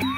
you